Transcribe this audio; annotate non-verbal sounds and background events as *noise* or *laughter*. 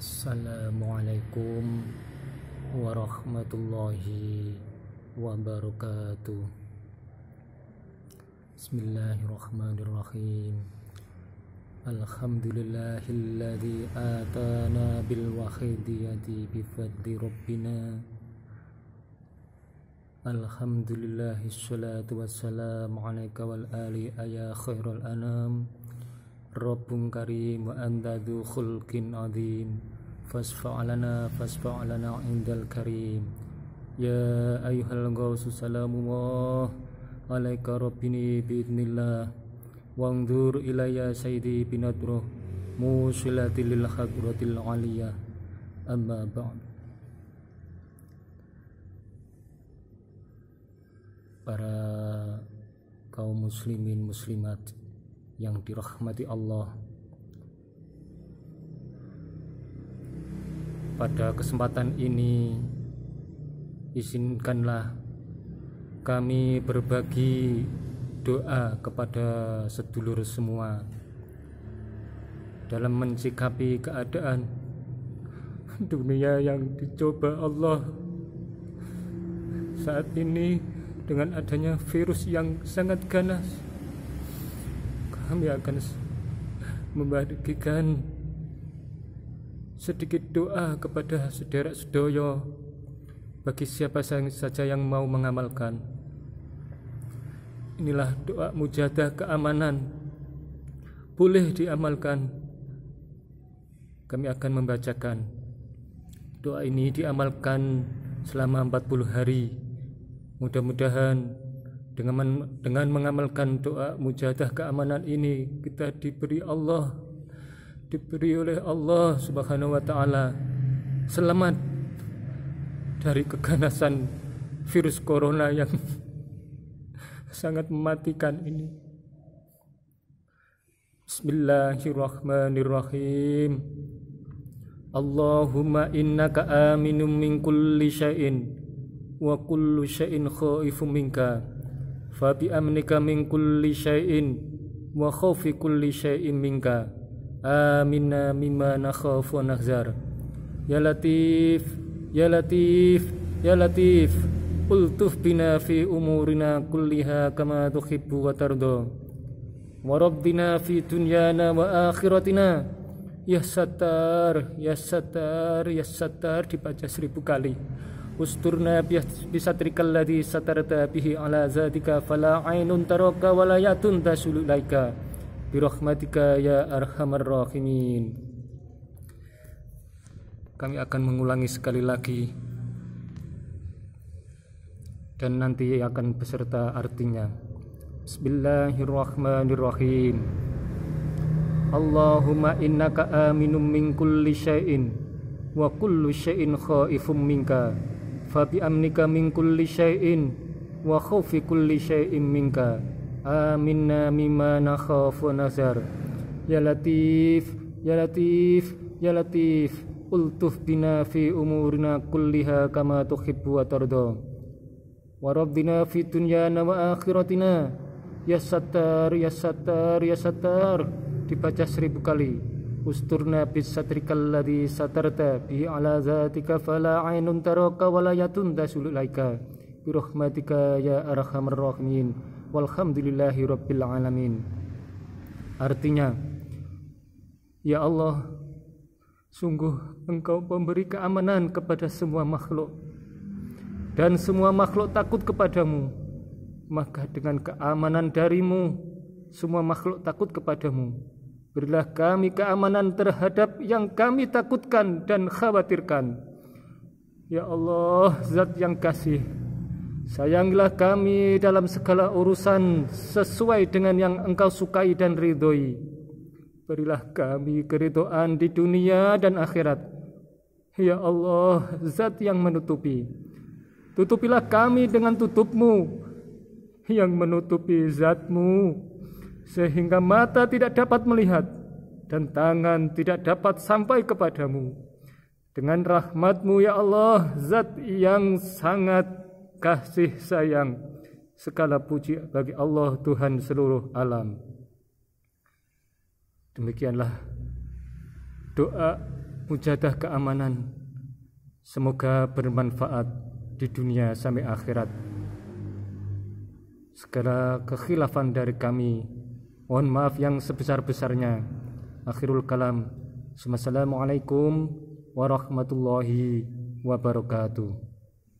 Assalamualaikum warahmatullahi wabarakatuh. Bismillahirrahmanirrahim. Alhamdulillahilladzi atana bil wahidiyati bifadli rabbina. Alhamdulillahi salatu wassalamu alaika wal ali ya khairul anam Rabbun karim wa anta dhu khulqin azim. Fasfa'lana fasfa'lana indal karim. Ya ayuhal gausu salamullah. Alaika rabbini biidnillah Wangdur ilayya sayyidi musilati lil amma ba'd. Para kaum muslimin muslimat yang dirahmati Allah. Pada kesempatan ini, izinkanlah kami berbagi doa kepada sedulur semua dalam mensikapi keadaan dunia yang dicoba Allah saat ini dengan adanya virus yang sangat ganas kami akan membagikan sedikit doa kepada saudara sedoyo bagi siapa saja yang mau mengamalkan. Inilah doa mujadah keamanan. Boleh diamalkan. Kami akan membacakan. Doa ini diamalkan selama 40 hari. Mudah-mudahan dengan dengan mengamalkan doa mujadah keamanan ini kita diberi Allah diberi oleh Allah Subhanahu wa taala selamat dari keganasan virus corona yang *laughs* sangat mematikan ini. Bismillahirrahmanirrahim. Allahumma innaka aminum min kulli syai'in wa kullu syai'in khaifum minka fa bi amnika min kulli syai'in wa khawfi kulli syai'in minka. Aminna mimma nakhafu nahzar ya latif ya latif ya latif. Ultuf bina fi umurina kulliha kama tuhibbu wa tardo. Wa rabbina fi dunyana wa akhiratina. Ya satar ya satar ya satar dibaca seribu kali usturna bisatrikal ladhi satarta bihi ala zatika fala ainun taraka wala yatun tasulu laika birahmatika ya arhamar rahimin. Kami akan mengulangi sekali lagi. Dan nanti akan beserta artinya. Bismillahirrahmanirrahim. Allahumma innaka aminum min kulli syai'in wa kullu syai'in khaifum minka fa bi amnika min kulli syai'in wa khawfi kulli syai'in minka. Aminna mimma nakhafu nazar. Ya latif ya latif ya latif. Ultuf bina fi umurina kulliha kama tuhibbu wa tarda wa rabbina fi dunyana wa akhiratina. Ya sattar ya sattar ya sattar. Dibaca seribu kali bis satrikal ladhi satarta bi ala zatika fala ainun taraka wala yatun tasulaika bi rahmatika ya arhamar rahimin walhamdulillahi rabbil alamin artinya ya Allah sungguh engkau memberi keamanan kepada semua makhluk. Dan semua makhluk takut kepadamu. Maka dengan keamanan darimu semua makhluk takut kepadamu Berilah kami keamanan terhadap yang kami takutkan dan khawatirkan. Ya Allah, Zat yang kasih, sayangilah kami dalam segala urusan sesuai dengan yang Engkau sukai dan ridhoi. Berilah kami keridoan di dunia dan akhirat. Ya Allah, Zat yang menutupi. Tutupilah kami dengan tutupmu yang menutupi zatmu sehingga mata tidak dapat melihat dan tangan tidak dapat sampai kepadamu. Dengan rahmatmu ya Allah, zat yang sangat kasih sayang. Segala puji bagi Allah Tuhan seluruh alam. Demikianlah doa mujadah keamanan. Semoga bermanfaat di dunia sampai akhirat. Segala kekhilafan dari kami, mohon maaf yang sebesar-besarnya. Akhirul kalam. Assalamualaikum warahmatullahi wabarakatuh.